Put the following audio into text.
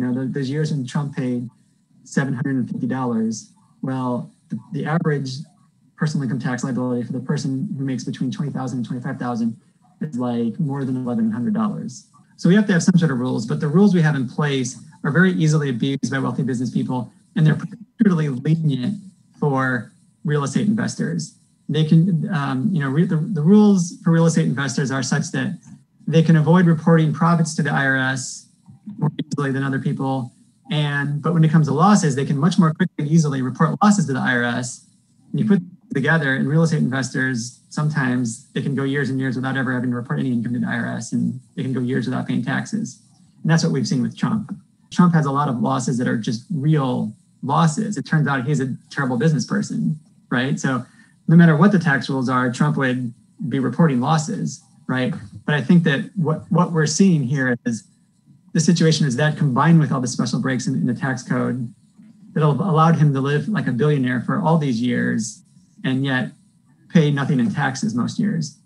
You know, those years when Trump paid $750, well, the, the average personal income tax liability for the person who makes between 20,000 and 25,000 is like more than $1,100. So we have to have some sort of rules, but the rules we have in place are very easily abused by wealthy business people, and they're particularly lenient for real estate investors. They can, um, you know, re- the, the rules for real estate investors are such that they can avoid reporting profits to the IRS easily than other people. And but when it comes to losses, they can much more quickly and easily report losses to the IRS. And you put together, and real estate investors sometimes they can go years and years without ever having to report any income to the IRS, and they can go years without paying taxes. And that's what we've seen with Trump. Trump has a lot of losses that are just real losses. It turns out he's a terrible business person, right? So no matter what the tax rules are, Trump would be reporting losses, right? But I think that what, what we're seeing here is the situation is that combined with all the special breaks in, in the tax code that allowed him to live like a billionaire for all these years and yet pay nothing in taxes most years.